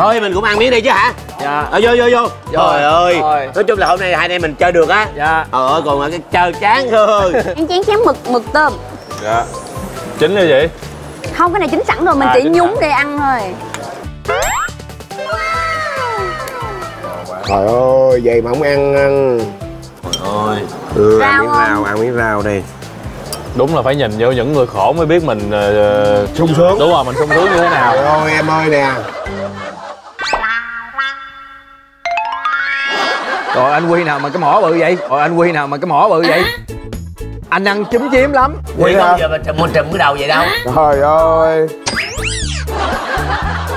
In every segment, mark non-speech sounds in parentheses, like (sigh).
thôi mình cũng ăn miếng đi chứ hả? Dạ. Ờ vô vô vô. Trời ơi. Rồi. nói chung là hôm nay hai anh em mình chơi được á. Dạ. Ờ ơi còn là cái chơi chán thôi. (laughs) Em chén chén mực mực tôm. Dạ. Chính như vậy Không cái này chín sẵn rồi mình À, chỉ chín nhúng để ăn thôi. Trời ơi, vậy mà không ăn ăn. Rồi Ừ, Rau ăn miếng không? rau, ăn miếng rau đi. Đúng là phải nhìn vô những người khổ mới biết mình uh, sung sướng. Đúng rồi mình sung sướng như thế nào. Trời ơi, em ơi nè rồi anh quy nào mà cái mỏ bự vậy? Rồi anh quy nào mà cái mỏ bự vậy? Anh ăn chúm chím lắm. Quy không giờ mà trùm mình trùm cái đầu vậy đâu? Trời ơi.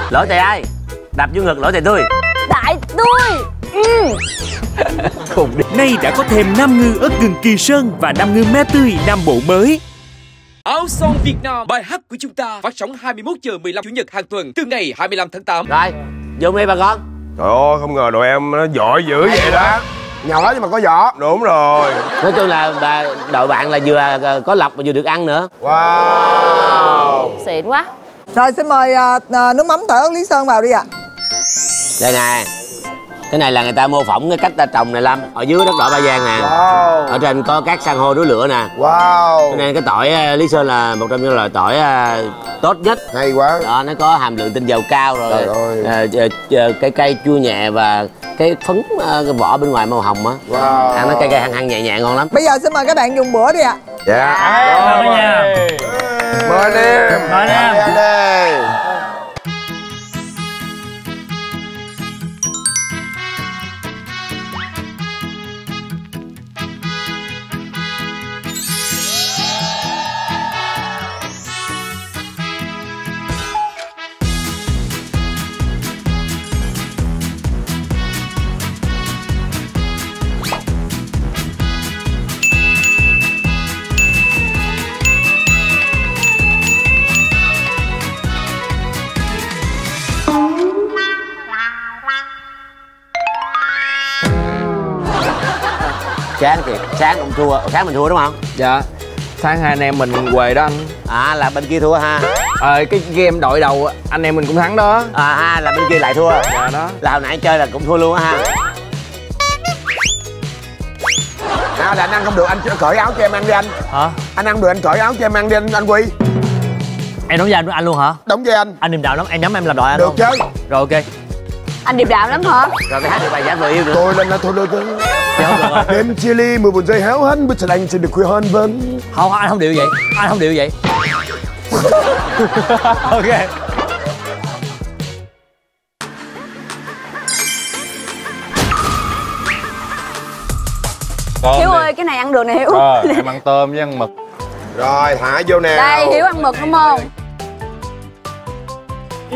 Lỗi tại ai đập vô ngực lỗi tại tôi Đại tôi ừ. (laughs) khùng đi. Nay đã có thêm Nam Ngư ớt gừng Kỳ Sơn và Nam Ngư me tươi Nam Bộ mới. Áo son Việt Nam, bài hát của chúng ta phát sóng 21 giờ 15 chủ nhật hàng tuần từ ngày 25 tháng 8. rồi vô đi bà con Trời ơi, không ngờ đội em nó giỏi dữ vậy đó. Nhỏ nhưng mà có vỏ. Đúng rồi. Nói chung là bà đội bạn là vừa ờ, có lọc mà vừa được ăn nữa. Wow. Xịn quá. Rồi xin mời à, à, nước mắm tỏi Lý Sơn vào đi ạ. đây nè cái này là người ta mô phỏng cái cách ta trồng này lâm. Ở dưới đất đỏ ba giang nè. Wow. Ở trên có các san hô núi lửa nè. Cho Wow nên cái tỏi ờ, lý sơn là một trong những loại tỏi ờ, tốt nhất. Hay quá. Đó nó có hàm lượng tinh dầu cao rồi. Trời ơi. ờ, ờ, cái cây chua nhẹ và cái phấn cái vỏ bên ngoài màu hồng á. Wow. ăn nó cay cay hăng hăng nhẹ nhẹ ngon lắm. Bây giờ xin mời các bạn dùng bữa đi ạ. Dạ. Mời nha. Mời anh em Mời em. Mời em sáng thì sáng cũng thua. Sáng mình thua đúng không? Dạ. Sáng hai anh em mình quề đó anh à là bên kia thua ha. Ờ cái game đội đầu anh em mình cũng thắng đó. À ha là bên kia lại thua. Dạ đó. Là hồi nãy chơi là cũng thua luôn á ha. À là anh ăn không được, anh cởi áo cho em ăn đi anh. Hả? Anh ăn được anh cởi áo cho em ăn đi anh, anh Quy. Em đóng vai anh, anh luôn hả? Đóng với anh. Anh niềm đạo lắm, em nhắm em làm đội anh Được không? chứ. Rồi ok. Anh điệp đạo lắm hả? Rồi phải hát được bài giá người yêu nữa. Tôi lên là thôi thôi Rồi. (laughs) Đêm chia ly 11 giây héo hấn Bức anh sẽ được khuya hơn vẫn Không, anh không điệu vậy. Anh không điệu vậy. (laughs) ok. Tôm Hiếu đi. ơi cái này ăn được nè Hiếu Ờ, (laughs) em ăn tôm với ăn mực Rồi thả vô nè Đây Hiếu ăn mực đúng không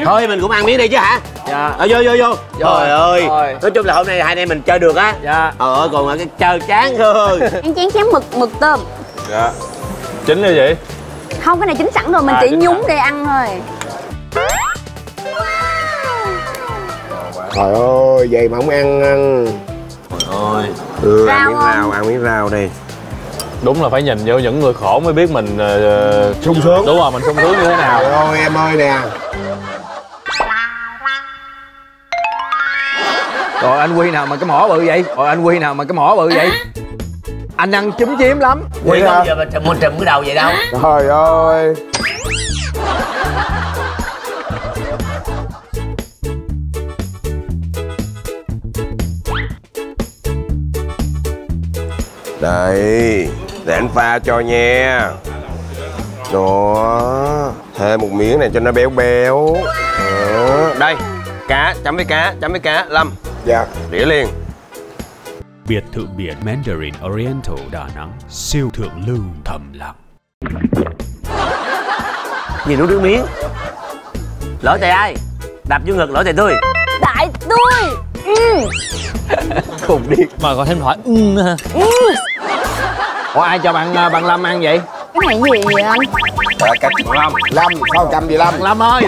thôi mình cũng ăn miếng đi chứ hả dạ. Ờ vô vô vô. Trời ơi. Rồi. nói chung là hôm nay hai anh em mình chơi được á. Dạ. Ờ ơi còn là cái chơi chán thôi. (laughs) Em chén chén mực mực tôm. Dạ. Chính như vậy Không cái này chín sẵn rồi mình À, chỉ chín nhúng sẵn. để ăn thôi. Trời ơi, vậy mà không ăn ăn. Rồi Ừ, Rau ăn miếng không? rau, ăn miếng rau đi. Đúng là phải nhìn vô những người khổ mới biết mình uh, Sung sướng. đúng rồi mình sung sướng như thế nào. Trời ơi, em ơi nè rồi anh quy nào mà cái mỏ bự vậy? Rồi anh quy nào mà cái mỏ bự vậy? Anh ăn chúm chím lắm. Quy không giờ mà trùm mình trùm cái đầu vậy đâu. Trời ơi. Đây, để anh pha cho nha. Đó Thêm một miếng này cho nó béo béo. Đó. Đây, cá, chấm với cá, chấm với cá Lâm Dạ. Đĩa liền. Biệt thự biển Mandarin Oriental Đà Nẵng siêu thượng lưu thầm lặng. nhìn nuốt nước miếng. Lỗi tại ai? Đập vô ngực lỗi tại tôi. Đại tôi. Ừ. khùng đi Mà còn thêm hỏi ưng nữa ha. ủa ai cho bạn à, bạn lâm ăn vậy? Cái này gì vậy anh? Dạ, cách Lâm Lâm, sao cầm gì Lâm? Lâm ơi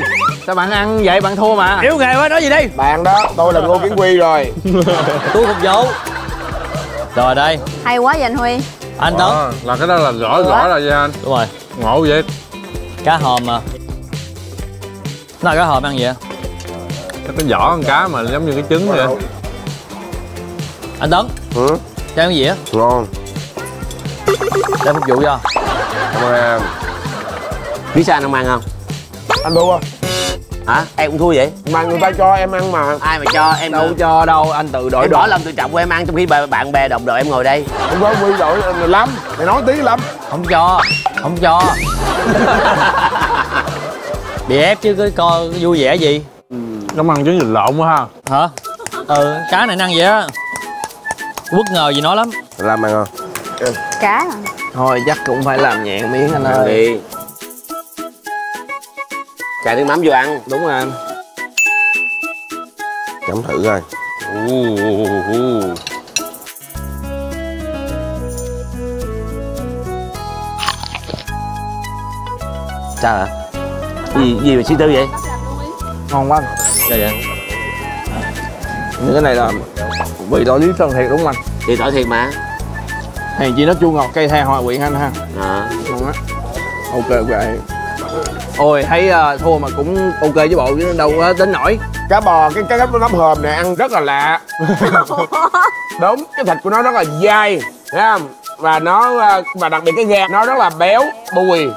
sao bạn ăn vậy? Bạn thua mà. Yếu nghề quá nói gì đi. Bạn đó, tôi là Ngô Kiến Quy rồi. (laughs) Tôi phục vụ. Rồi đây, Hay quá vậy anh Huy. Anh Tấn. Đó, là cái đó là rõ rõ là gì anh. Đúng rồi, ngộ vậy. Cá hòm mà. Nào cá hòm ăn gì vậy? cái vỏ con cá mà giống như cái trứng vậy. Anh tấn ừ. cho em gì á? Ngon. Để phục vụ cho. Cảm ơn em. Biết sao anh không ăn không? Anh thua hả? Em cũng thua vậy. Mà người ta cho em ăn mà. Ai mà cho? Em đâu cho đâu anh tự đổi em đồ. bỏ lòng tự trọng của em ăn trong khi bạn bè đồng đội em ngồi đây. Không có quy đổi lắm. Mày nói tí lắm. Không cho. Không cho. Bị ép chứ cứ coi vui vẻ gì. Giống ăn trứng vịt lộn quá ha. Hả? Ừ cá này ăn vậy á. Bất ngờ gì nó lắm. Làm ăn không Cá à? thôi chắc cũng phải làm nhẹn miếng anh đi cài nước mắm vô ăn. Đúng rồi anh. Chấm thử coi. Sao hả? Gì gì mà suy tư vậy? Ngon quá anh. Vậy? Những cái này là vị tỏi lý sơn thiệt đúng không anh? Thì tỏi thiệt mà. Hàng chi nó chua ngọt cây than hoa quyện anh ha. À. ngon á. Ok ok ôi thấy uh, thua mà cũng ok với bộ chứ đâu có tính nổi. Cá bò cái cái cái nấm hòm này ăn rất là lạ. (laughs) Đúng cái thịt của nó rất là dai thấy không? Và nó ờ, và đặc biệt cái gan nó rất là béo bùi.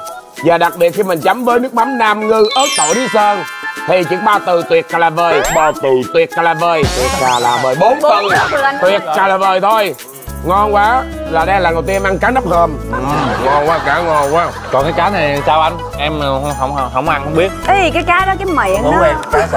Và đặc biệt khi mình chấm với nước mắm nam ngư ớt tỏi lý sơn thì chỉ ba từ tuyệt cà là vời bò từ tuyệt cà là vời tuyệt cà là vời bốn phần tuyệt cà là vời thôi ngon quá là đây là lần đầu tiên em ăn cá nắp hòm ngon. Quá cá ngon quá. Còn cái cá này sao anh? Em không không không ăn không biết. Ê, cái cá đó cái miệng muốn đó em cá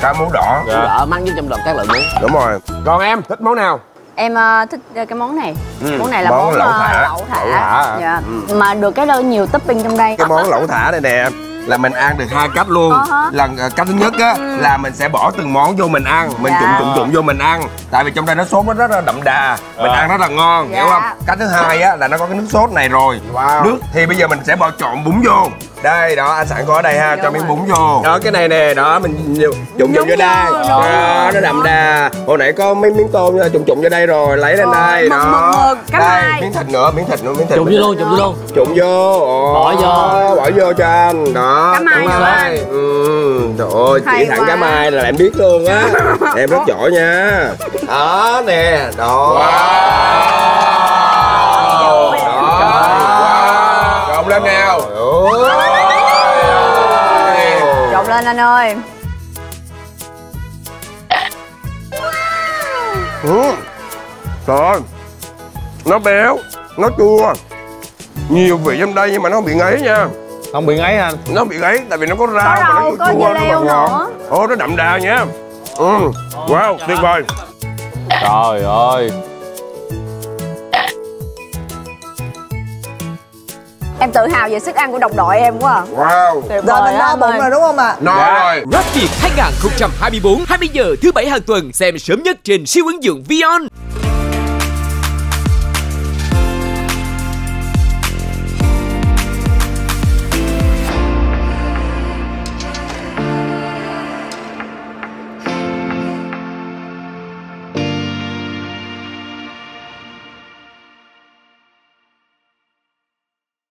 cá mú đỏ. Dạ. đỡ mắc nhất trong đợt các loại muối đúng rồi. Còn em thích món nào? Em ờ, thích ờ, cái món này. Món này là Món món, lẩu ờ, thả. lẩu thả, Lẩu thả. Dạ. Mà được cái đó nhiều topping trong đây. Cái món lẩu thả này nè là mình ăn được hai cách luôn. Ờ hả? lần ờ, cách thứ nhất á là mình sẽ bỏ từng món vô mình ăn. Mình Dạ. trụng trụng trụng vô mình ăn. Tại vì trong đây nó sốt nó rất là đậm đà. Mình Ờ. ăn rất là ngon Dạ. hiểu không? Cách thứ hai á là nó có cái nước sốt này rồi. Nước thì bây giờ mình sẽ bỏ trộn bún vô. Đây đó anh sẵn có ở đây ha cho Đúng miếng bún vô. Đó cái này nè đó mình trụng trụng vô đây. đó, nó đậm đà. Hồi nãy có mấy miếng tôm trụng trụng vô đây rồi lấy lên Rồi, đây đó. mực, đây hai. miếng thịt nữa miếng thịt nữa miếng thịt trụng vô luôn trụng vô luôn. Trụng vô Bỏ vô. bỏ vô cho anh. Đó Cá mai Cá anh? ừ trời ơi chỉ Hay thẳng quá. cá mai là em biết luôn á. (laughs) Em rất giỏi nha. Đó nè đó. Đó. Trộn lên nào. Trộn lên anh ơi. Ừ. Trời ơi. Nó béo Nó chua. Nhiều vị trong đây nhưng mà nó không bị ngấy nha không bị ngấy anh. Nó bị ngấy tại vì nó có rau Có mà nó rau, chua có dưa nó leo nữa. Ồ nó đậm đà nha. Ừ. Wow tuyệt vời. Trời ơi. Em tự hào về sức ăn của đồng đội em quá à. Wow. Tuyệt vời mình no bụng rồi đúng không ạ? No rồi. Rap Việt 2024 20 giờ thứ bảy hàng tuần xem sớm nhất trên siêu ứng dụng Vion.